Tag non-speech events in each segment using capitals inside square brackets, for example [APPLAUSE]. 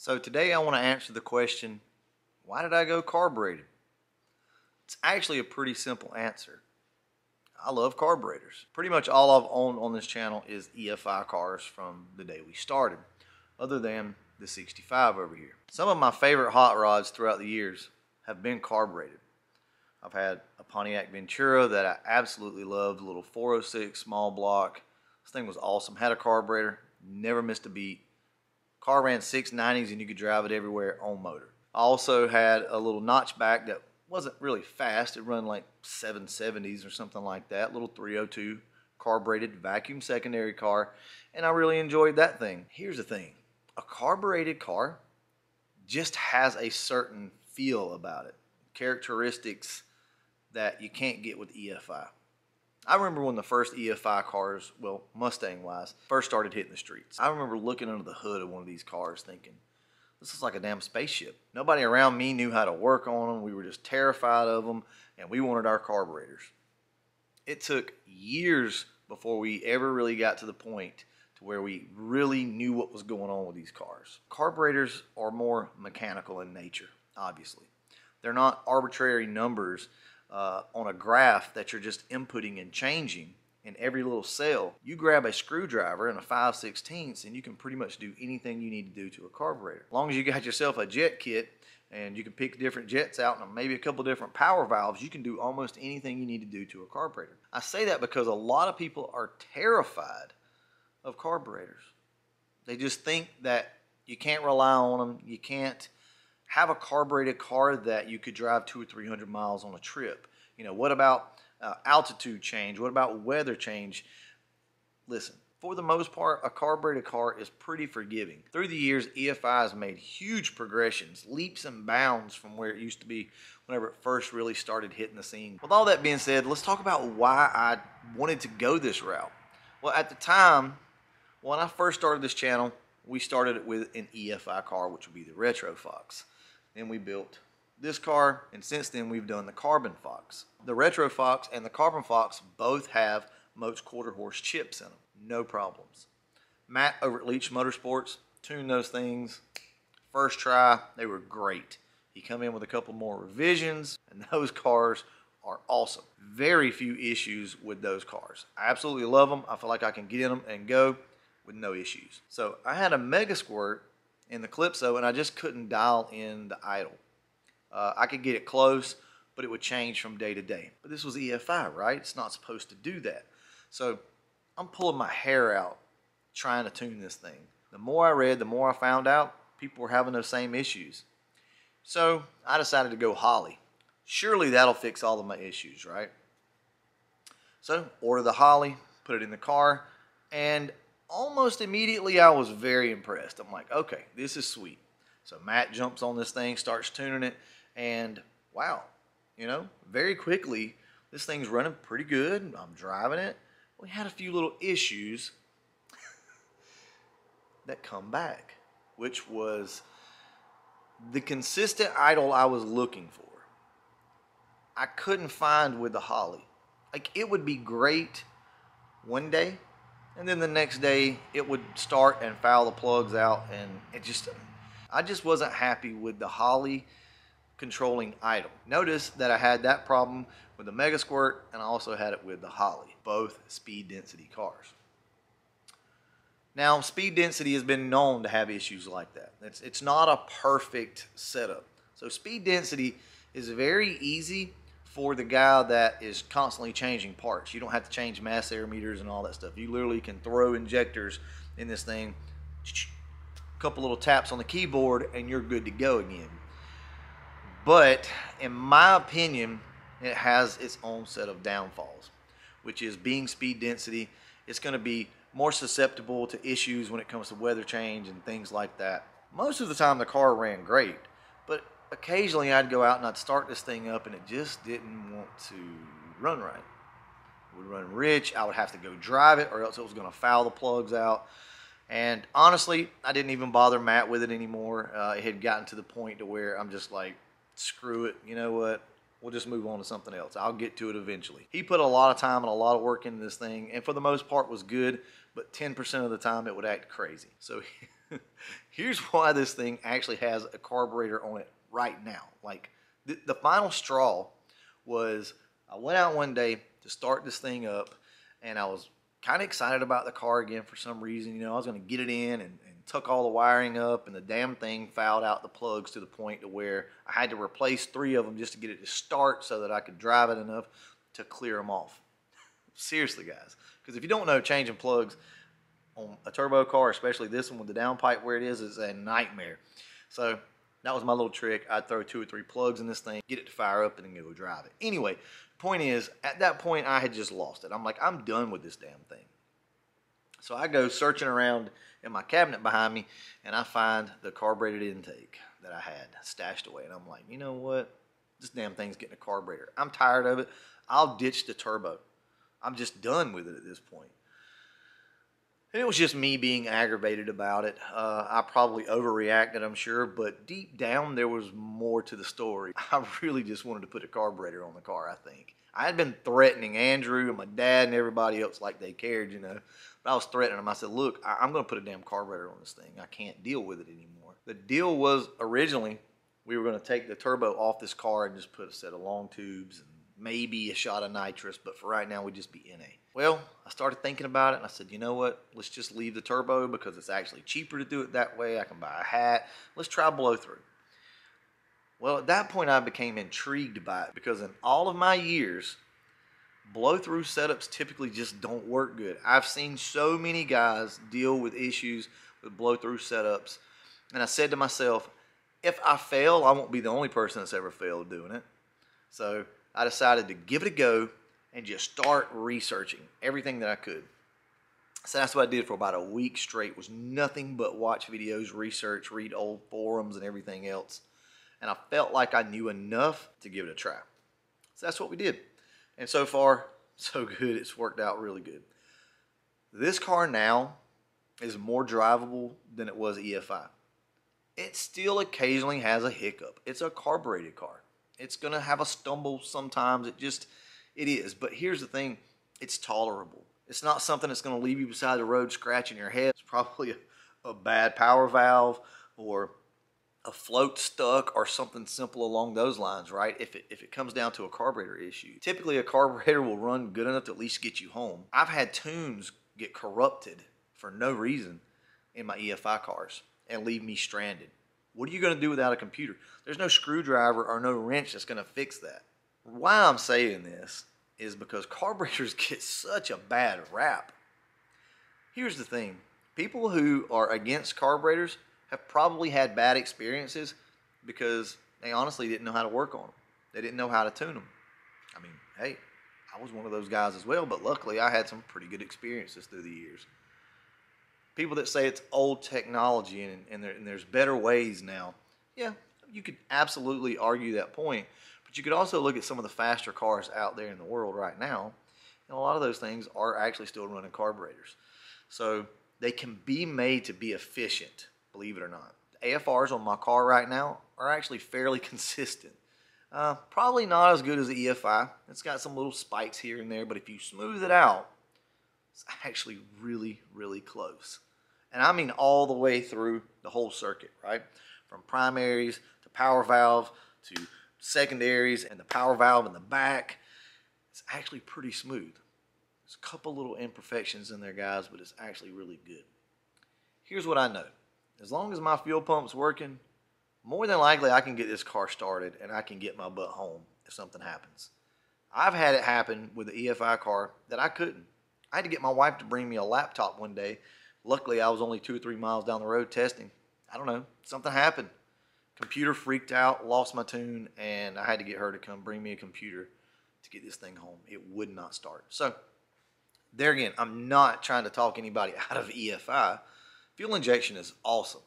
So today I want to answer the question, why did I go carbureted? It's actually a pretty simple answer. I love carburetors. Pretty much all I've owned on this channel is EFI cars from the day we started, other than the 65 over here. Some of my favorite hot rods throughout the years have been carbureted. I've had a Pontiac Ventura that I absolutely loved, little 406 small block. This thing was awesome. Had a carburetor, never missed a beat. Car ran 690s and you could drive it everywhere on motor. I also had a little notchback that wasn't really fast. It run like 770s or something like that. Little 302 carbureted vacuum secondary car. And I really enjoyed that thing. Here's the thing. A carbureted car just has a certain feel about it. Characteristics that you can't get with EFI. I remember when the first EFI cars, well, Mustang wise, first started hitting the streets. I remember looking under the hood of one of these cars thinking, this is like a damn spaceship. Nobody around me knew how to work on them. We were just terrified of them, and we wanted our carburetors. It took years before we ever really got to the point to where we really knew what was going on with these cars. Carburetors are more mechanical in nature, obviously. They're not arbitrary numbers uh, on a graph that you're just inputting and changing in every little cell. You grab a screwdriver and a 5 16 and you can pretty much do anything you need to do to a carburetor. As long as you got yourself a jet kit and you can pick different jets out and maybe a couple different power valves, you can do almost anything you need to do to a carburetor. I say that because a lot of people are terrified of carburetors. They just think that you can't rely on them, you can't have a carbureted car that you could drive two or three hundred miles on a trip. You know, what about uh, altitude change? What about weather change? Listen, for the most part, a carbureted car is pretty forgiving. Through the years, EFI has made huge progressions, leaps and bounds from where it used to be whenever it first really started hitting the scene. With all that being said, let's talk about why I wanted to go this route. Well, at the time, when I first started this channel, we started it with an EFI car, which would be the Retro Fox. Then we built this car, and since then we've done the Carbon Fox. The Retro Fox and the Carbon Fox both have Moates quarter horse chips in them. No problems. Matt over at Leach Motorsports tuned those things. First try, they were great. He come in with a couple more revisions, and [LAUGHS] those cars are awesome. Very few issues with those cars. I absolutely love them. I feel like I can get in them and go with no issues. So I had a Mega Squirt in the Calypso, and I just couldn't dial in the idle. Uh, I could get it close, but it would change from day to day. But this was EFI, right? It's not supposed to do that. So I'm pulling my hair out trying to tune this thing. The more I read, the more I found out people were having those same issues. So I decided to go Holley. Surely that'll fix all of my issues, right? So order the Holley, put it in the car, and almost immediately I was very impressed. I'm like, okay, this is sweet. So Matt jumps on this thing, starts tuning it, and wow, you know, very quickly, this thing's running pretty good. I'm driving it. We had a few little issues [LAUGHS] that come back, which was the consistent idle I was looking for. I couldn't find with the Holley. Like it would be great one day, and then the next day it would start and foul the plugs out, and it just I just wasn't happy with the Holley controlling idle. Notice that I had that problem with the Mega Squirt, and I also had it with the Holley, both speed density cars. Now, speed density has been known to have issues like that. It's, it's not a perfect setup. So speed density is very easy for the guy that is constantly changing parts. You don't have to change mass air meters and all that stuff. You literally can throw injectors in this thing, a couple little taps on the keyboard, and you're good to go again. But in my opinion, it has its own set of downfalls, which is being speed density. It's going to be more susceptible to issues when it comes to weather change and things like that. Most of the time, the car ran great, occasionally I'd go out and I'd start this thing up and it just didn't want to run right. It would run rich. I would have to go drive it or else it was going to foul the plugs out. And honestly, I didn't even bother Matt with it anymore. Uh, it had gotten to the point to where I'm just like, screw it. You know what? We'll just move on to something else. I'll get to it eventually. He put a lot of time and a lot of work into this thing, and for the most part was good, but 10% of the time it would act crazy. So [LAUGHS] Here's why this thing actually has a carburetor on it right now. Like the, the final straw was I went out one day to start this thing up and I was kind of excited about the car again for some reason. You know, I was going to get it in and, and tuck all the wiring up, and the damn thing fouled out the plugs to the point to where I had to replace three of them just to get it to start so that I could drive it enough to clear them off. [LAUGHS] Seriously, guys. Because if you don't know, changing plugs on a turbo car, especially this one with the downpipe where it is, is a nightmare. So that was my little trick. I'd throw two or three plugs in this thing, get it to fire up, and then go drive it. Anyway, point is, at that point, I had just lost it. I'm like, I'm done with this damn thing. So I go searching around in my cabinet behind me, and I find the carbureted intake that I had stashed away. And I'm like, you know what? This damn thing's getting a carburetor. I'm tired of it. I'll ditch the turbo. I'm just done with it at this point. And it was just me being aggravated about it. Uh, I probably overreacted, I'm sure, but deep down there was more to the story. [LAUGHS] I really just wanted to put a carburetor on the car, I think. I had been threatening Andrew and my dad and everybody else like they cared, you know. But I was threatening them. I said, look, I- I'm going to put a damn carburetor on this thing. I can't deal with it anymore. The deal was originally we were going to take the turbo off this car and just put a set of long tubes and maybe a shot of nitrous, but for right now, we'd just be NA. Well, I started thinking about it and I said, you know what? Let's just leave the turbo because it's actually cheaper to do it that way. I can buy a hat. Let's try blow through. Well, at that point, I became intrigued by it because in all of my years, blow through setups typically just don't work good. I've seen so many guys deal with issues with blow through setups. And I said to myself, if I fail, I won't be the only person that's ever failed doing it. So I decided to give it a go and just start researching everything that I could. So that's what I did for about a week straight was nothing but watch videos, research, read old forums and everything else. And I felt like I knew enough to give it a try. So that's what we did. And so far, [LAUGHS] so good. It's worked out really good. This car now is more drivable than it was EFI. It still occasionally has a hiccup. It's a carbureted car. It's going to have a stumble sometimes. It just, it is. But here's the thing it's tolerable. It's not something that's going to leave you beside the road scratching your head. It's probably a, a bad power valve or a float stuck or something simple along those lines, right? If it, if it comes down to a carburetor issue. Typically, a carburetor will run good enough to at least get you home. I've had tunes get corrupted for no reason in my EFI cars and leave me stranded. What are you going to do without a computer? There's no screwdriver or no wrench that's going to fix that. Why I'm saying this is because carburetors [LAUGHS] get such a bad rap. Here's the thing people who are against carburetors have probably had bad experiences because they honestly didn't know how to work on them. They didn't know how to tune them. I mean, hey, I was one of those guys as well, but luckily I had some pretty good experiences through the years. People that say it's old technology and, and, there, and there's better ways now, yeah, you could absolutely argue that point. You could also look at some of the faster cars out there in the world right now, and a lot of those things are actually still running carburetors. So they can be made to be efficient, believe it or not. The AFRs on my car right now are actually fairly [LAUGHS] consistent. Uh, probably not as good as the EFI. It's got some little spikes here and there, but if you smooth it out, it's actually really, really close. And I mean all the way through the whole circuit, right? From primaries to power valve to secondaries and the power valve in the back. It's actually pretty smooth. There's a couple little imperfections in there, guys, but it's actually really good. Here's what I know. As long as my fuel pump's working, more than likely I can get this car started and I can get my butt home if something happens. I've had it happen with the EFI car that I couldn't. I had to get my wife to bring me a laptop one day. Luckily, I was only two or three miles down the road testing. I don't know, something happened. Computer freaked out, lost my tune, and I had to get her to come bring me a computer to get this thing home. It would not start. So, there again, I'm not trying to talk anybody [LAUGHS] out of EFI. Fuel injection is awesome.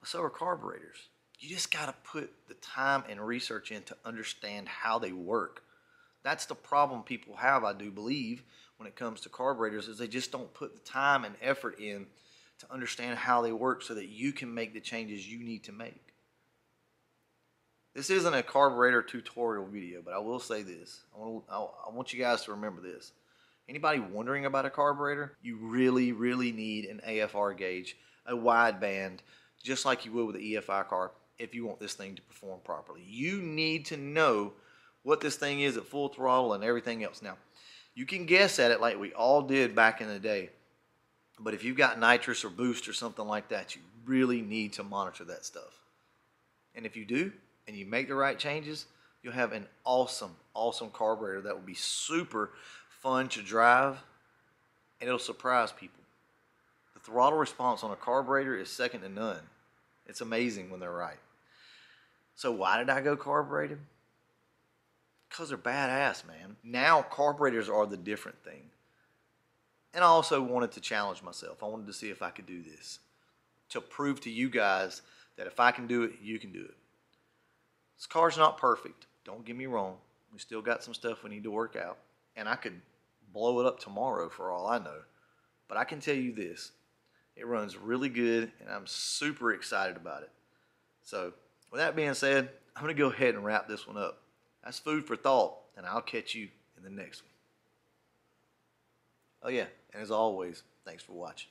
But so are carburetors. You just got to put the time and research in to understand how they work. That's the problem people have, I do believe, when it comes to carburetors, is they just don't put the time and effort in to understand how they work so that you can make the changes you need to make. This isn't a carburetor tutorial video, but I will say this. I want, I want you guys to remember this. Anybody wondering about a carburetor, you really, really need an AFR gauge. a wideband, just like you would with an EFI car if you want this thing to perform properly. You need to know what this thing is at full throttle and everything else. Now, you can guess at it like we all did back in the day, but if you've got nitrous or boost or something like that, you really need to monitor that stuff. And if you do, and you make the right changes, you'll have an awesome, awesome carburetor that will be super fun to drive and it'll surprise people. The throttle response on a carburetor is second to none. It's amazing when they're right. So why did I go carbureted? Because they're badass, man. Now carburetors are the different thing. And I also wanted to challenge myself. I wanted to see if I could do this. To prove to you guys that if I can do it, you can do it. This car's not perfect. Don't get me wrong. We still got some stuff we need to work out. And I could blow it up tomorrow for all I know. But I can tell you this it runs really good, and I'm super excited about it. So, with that being said, I'm going to go ahead and wrap this one up. That's food for thought, and I'll catch you in the next one. Oh, yeah, and as always, thanks for watching.